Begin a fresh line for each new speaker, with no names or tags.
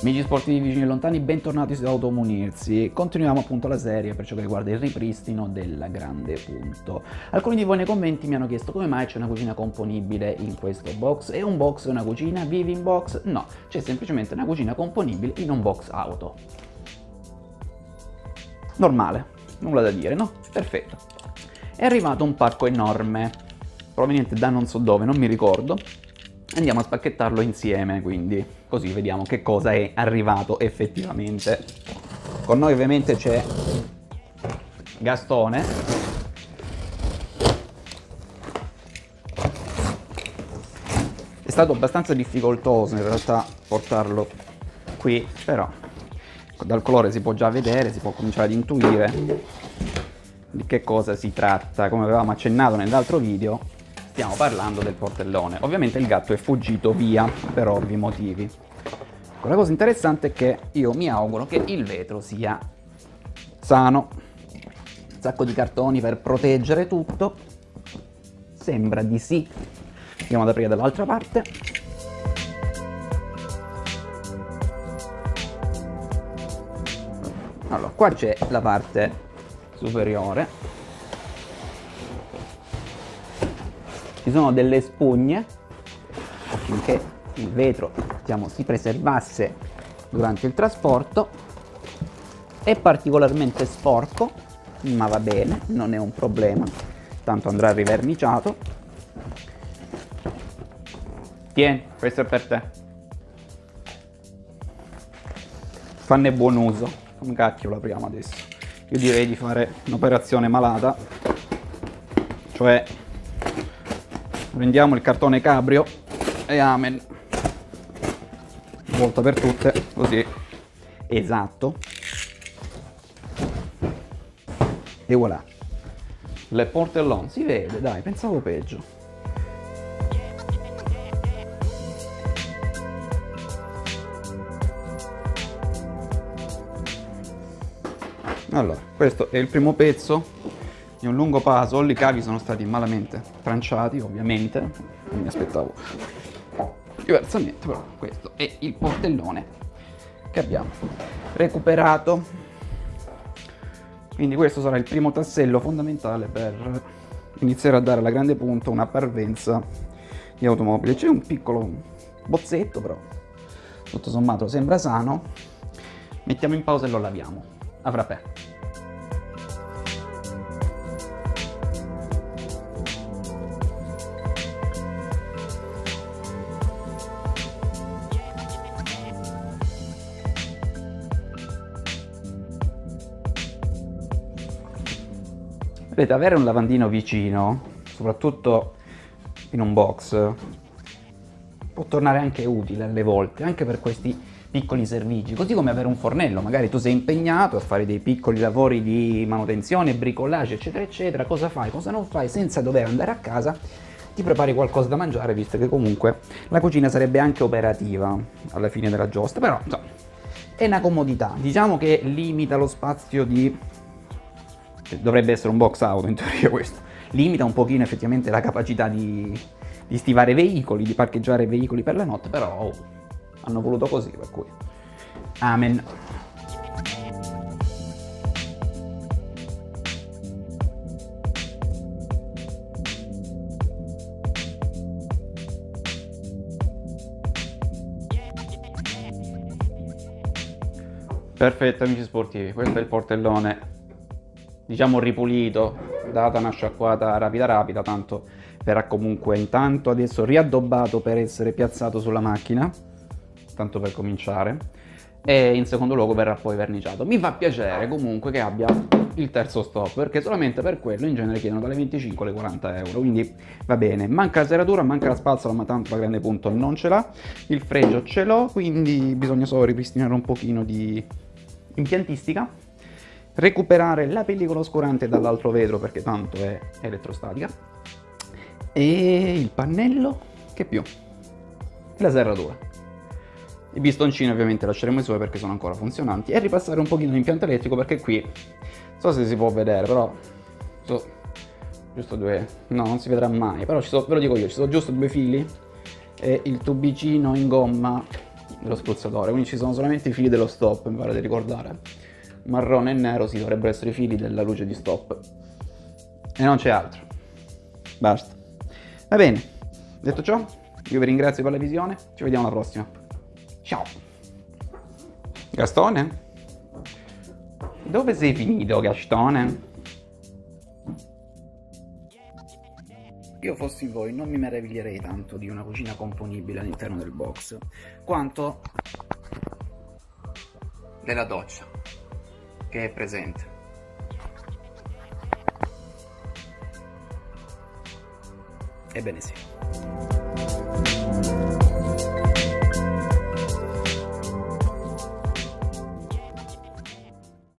Amici sportivi vicini e lontani, bentornati su Automunirsi. Continuiamo appunto la serie per ciò che riguarda il ripristino del grande punto. Alcuni di voi nei commenti mi hanno chiesto come mai c'è una cucina componibile in questo box. È un box una cucina? Vivi in box? No, c'è semplicemente una cucina componibile in un box auto. Normale, nulla da dire, no? Perfetto. È arrivato un pacco enorme, proveniente da non so dove, non mi ricordo, andiamo a spacchettarlo insieme quindi così vediamo che cosa è arrivato effettivamente. Con noi ovviamente c'è Gastone. È stato abbastanza difficoltoso in realtà portarlo qui però dal colore si può già vedere si può cominciare ad intuire di che cosa si tratta. Come avevamo accennato nell'altro video stiamo parlando del portellone. Ovviamente il gatto è fuggito via per ovvi motivi. La cosa interessante è che io mi auguro che il vetro sia sano. Un sacco di cartoni per proteggere tutto. Sembra di sì. Andiamo ad aprire dall'altra parte. Allora, qua c'è la parte superiore ci sono delle spugne affinché il vetro diciamo, si preservasse durante il trasporto. È particolarmente sporco ma va bene non è un problema. Tanto andrà riverniciato. Tieni questo è per te. Fanne buon uso. Come cacchio lo apriamo adesso. Io direi di fare un'operazione malata cioè prendiamo il cartone cabrio. E amen. Volta per tutte così. Esatto. E voilà. Le portellone si vede dai pensavo peggio. Allora questo è il primo pezzo di un lungo puzzle, i cavi sono stati malamente tranciati ovviamente, non mi aspettavo diversamente, però questo è il portellone che abbiamo recuperato. Quindi questo sarà il primo tassello fondamentale per iniziare a dare alla grande punta una parvenza di automobile. C'è un piccolo bozzetto però, tutto sommato sembra sano. Mettiamo in pausa e lo laviamo. A frappè. Vedete, avere un lavandino vicino, soprattutto in un box, può tornare anche utile alle volte, anche per questi piccoli servigi, così come avere un fornello, magari tu sei impegnato a fare dei piccoli lavori di manutenzione, bricolage, eccetera, eccetera, cosa fai, cosa non fai, senza dover andare a casa, ti prepari qualcosa da mangiare, visto che comunque la cucina sarebbe anche operativa alla fine della giostra, però insomma, è una comodità, diciamo che limita lo spazio di dovrebbe essere un box auto in teoria questo, limita un pochino effettivamente la capacità di, di stivare veicoli, di parcheggiare veicoli per la notte, però oh, hanno voluto così, per cui. Amen. Perfetto amici sportivi, questo è il portellone diciamo ripulito, data una sciacquata rapida rapida, tanto verrà comunque intanto adesso riaddobbato per essere piazzato sulla macchina, tanto per cominciare, e in secondo luogo verrà poi verniciato. Mi fa piacere comunque che abbia il terzo stop, perché solamente per quello in genere chiedono dalle 25 alle 40 euro, quindi va bene. Manca la serratura, manca la spazzola, ma tanto la grande punto non ce l'ha, il fregio ce l'ho, quindi bisogna solo ripristinare un pochino di impiantistica recuperare la pellicola oscurante dall'altro vetro perché tanto è elettrostatica e il pannello che più? E la serratura i bistoncini ovviamente lasceremo i suoi perché sono ancora funzionanti. E ripassare un pochino l'impianto elettrico perché qui non so se si può vedere però so, giusto due, no non si vedrà mai, però so, ve lo dico io, ci sono giusto due fili e il tubicino in gomma dello spruzzatore, quindi ci sono solamente i fili dello stop, mi pare di ricordare. Marrone e nero si dovrebbero essere i fili della luce di stop. E non c'è altro. Basta. Va bene, detto ciò, io vi ringrazio per la visione, ci vediamo alla prossima. Ciao. Gastone? Dove sei finito, Gastone? Io fossi voi non mi meraviglierei tanto di una cucina componibile all'interno del box, quanto della doccia che è presente. Ebbene sì.